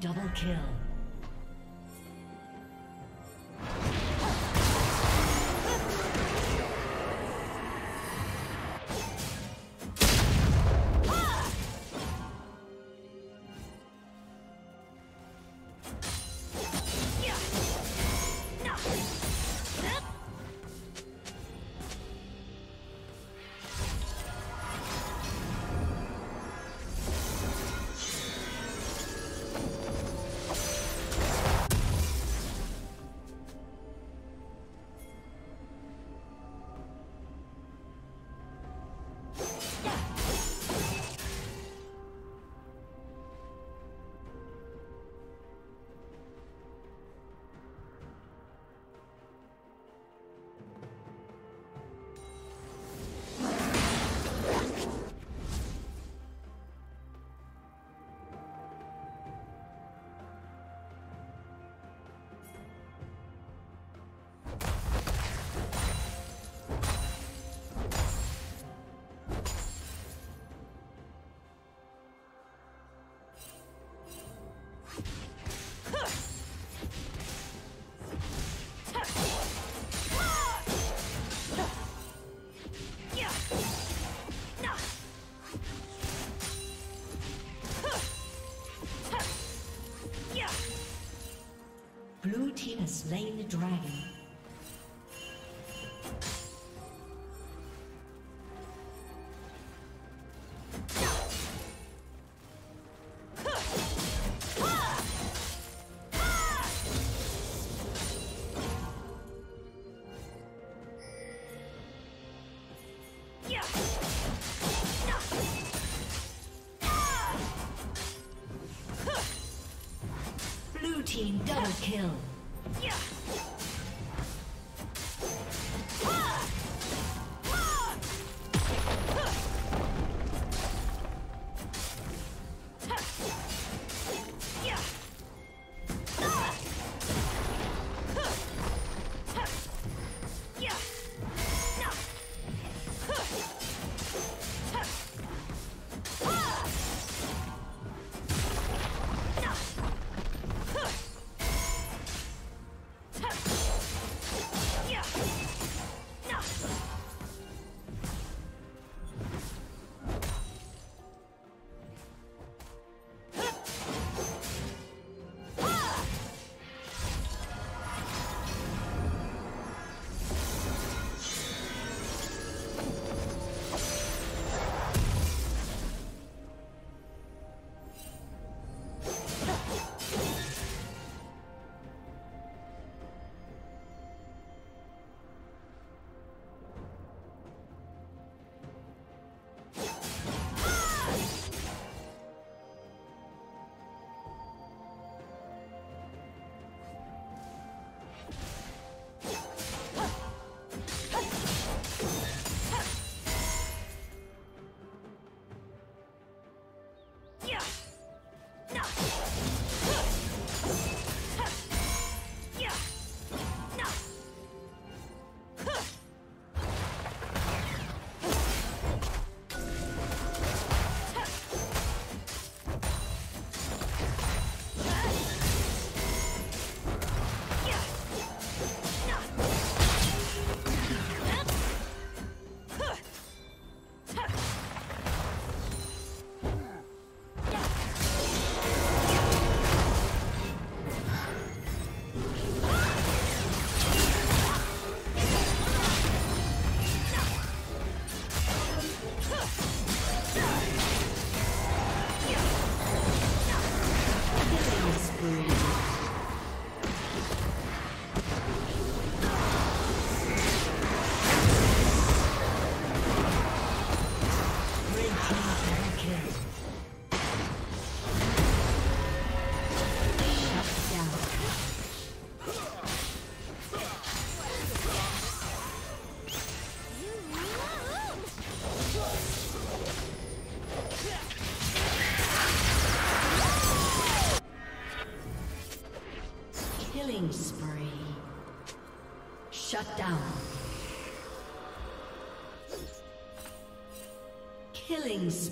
Double kill. Slain the dragon. Blue team double kill.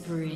Spree.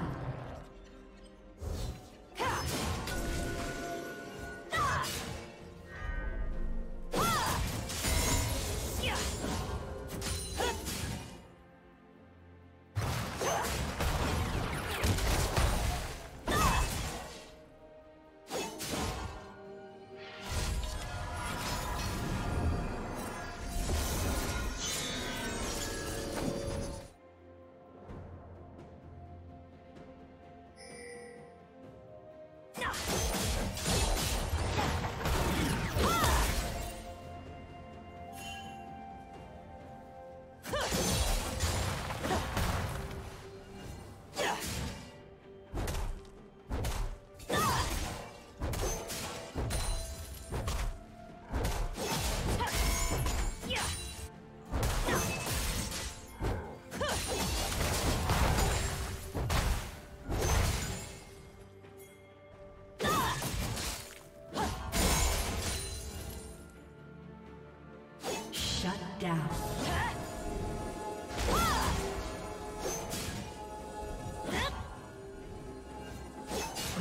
Down.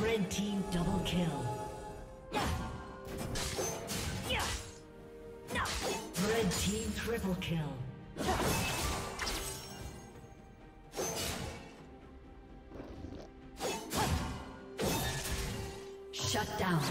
Red team double kill. Red team triple kill. Shut down.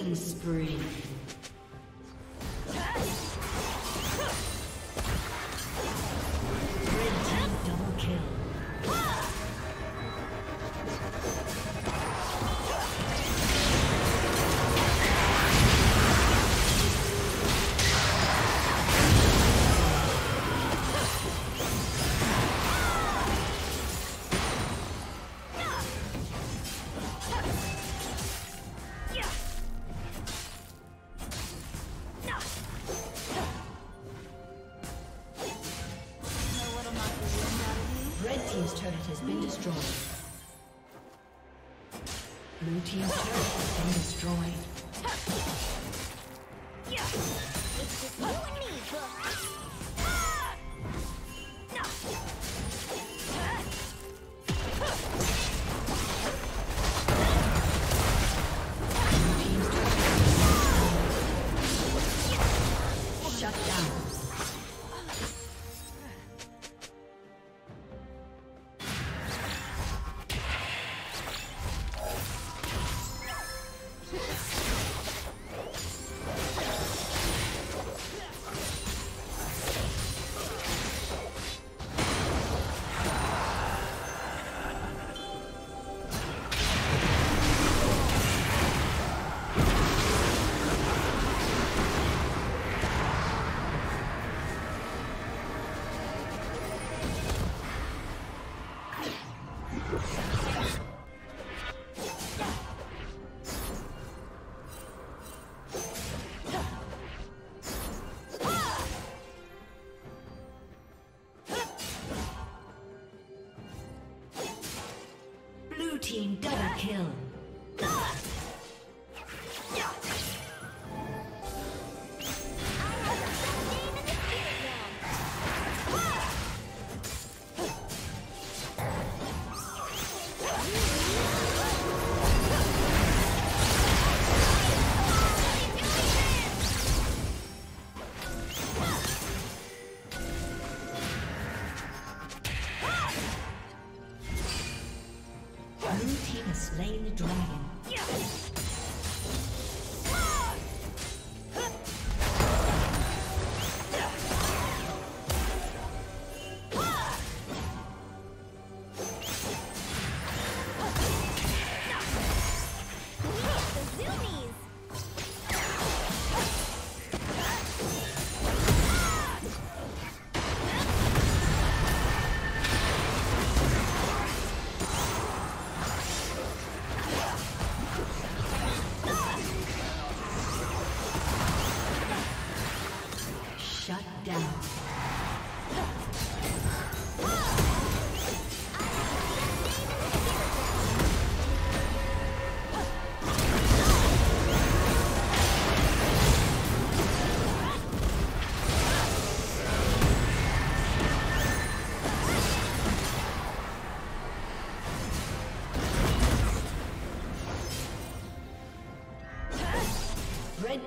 Killing spree. Shut down.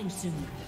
Respawning soon.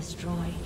Destroyed.